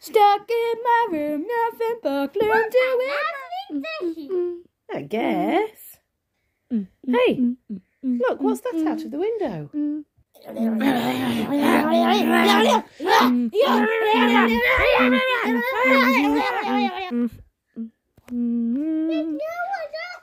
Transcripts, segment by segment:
Stuck in my room, nothing but gloom to it. I guess. Hey, look, what's that out of the window?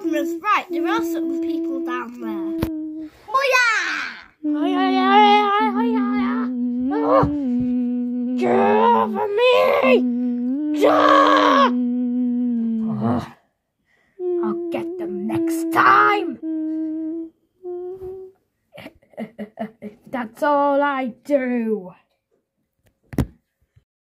One was right. There are some people down there. Oh Get for me! I'll get them next time. That's all I do.